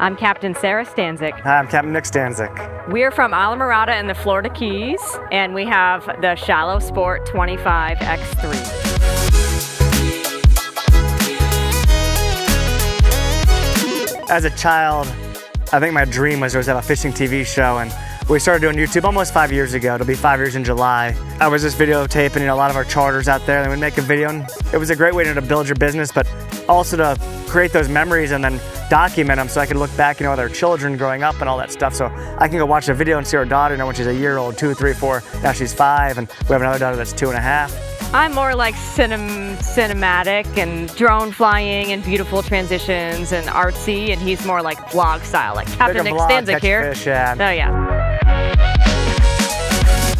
I'm Captain Sara Stanczyk. Hi, I'm Captain Nick Stanczyk. We're from Islamorada in the Florida Keys, and we have the Shallow Sport 25 X3. As a child, I think my dream was to have a fishing TV show, and we started doing YouTube almost five years ago. It'll be five years in July. I was just videotaping you know, a lot of our charters out there, and we'd make a video, and it was a great way to build your business, but also to create those memories and then document them so I could look back, you know, with our children growing up and all that stuff. So I can go watch a video and see our daughter, you know, when she's a year old, two, three, four, now she's five, and we have another daughter that's two and a half. I'm more like cinem cinematic and drone flying and beautiful transitions and artsy, and he's more like vlog style, like Captain Nick Stanczyk here. Fish, yeah. Oh yeah.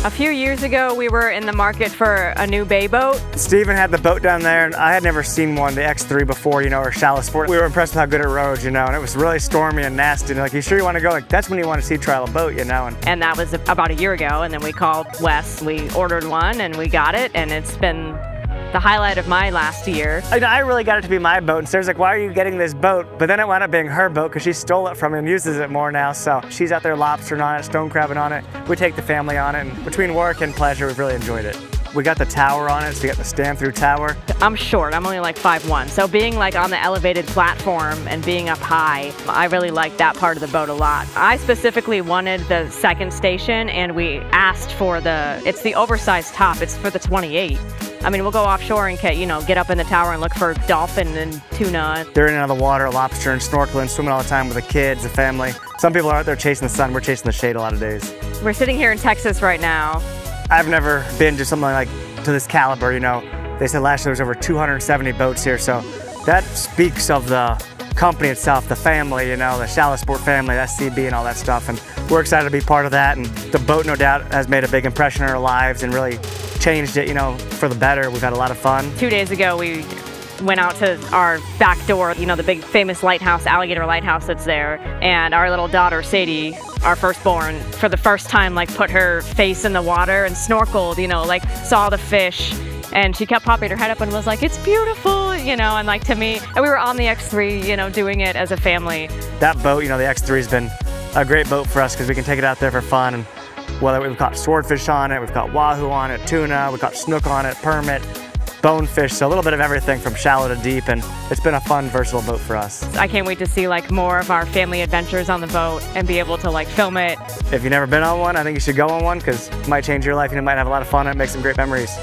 A few years ago, we were in the market for a new bay boat. Steven had the boat down there, and I had never seen one, the X3 before, you know, or Shallow Sport. We were impressed with how good it rode, you know, and it was really stormy and nasty. And like, you sure you want to go? Like, that's when you want to see trial a boat, you know. And, and that was about a year ago, and then we called Wes. We ordered one, and we got it, and it's been the highlight of my last year. I, I really got it to be my boat, and Sara's like, why are you getting this boat? But then it wound up being her boat because she stole it from me and uses it more now. So she's out there lobstering on it, stone crabbing on it. We take the family on it, and between work and pleasure, we've really enjoyed it. We got the tower on it, so we got the stand through tower. I'm short, I'm only like 5'1", so being like on the elevated platform and being up high, I really like that part of the boat a lot. I specifically wanted the second station and we asked for the, it's the oversized top, it's for the 28. I mean, we'll go offshore and get, you know, get up in the tower and look for dolphin and tuna. They're in and out of the water, lobster and snorkeling, swimming all the time with the kids, the family. Some people are out there chasing the sun. We're chasing the shade a lot of days. We're sitting here in Texas right now. I've never been to something like to this caliber, you know. They said last year there was over 270 boats here, so that speaks of the company itself, the family, you know, the Shallow Sport family, SCB and all that stuff. And we're excited to be part of that. And the boat, no doubt, has made a big impression on our lives and really changed it, you know, for the better. We've had a lot of fun. Two days ago, we went out to our back door, you know, the big famous lighthouse, Alligator Lighthouse that's there. And our little daughter, Sadie, our firstborn, for the first time, like put her face in the water and snorkeled, you know, like saw the fish. And she kept popping her head up and was like, it's beautiful, you know, and like to me, and we were on the X3, you know, doing it as a family. That boat, you know, the X3 has been a great boat for us because we can take it out there for fun and whether we've caught swordfish on it, we've caught wahoo on it, tuna, we've caught snook on it, permit, bonefish, so a little bit of everything from shallow to deep, and it's been a fun, versatile boat for us. I can't wait to see like more of our family adventures on the boat and be able to like film it. If you've never been on one, I think you should go on one because it might change your life and you might have a lot of fun and make some great memories.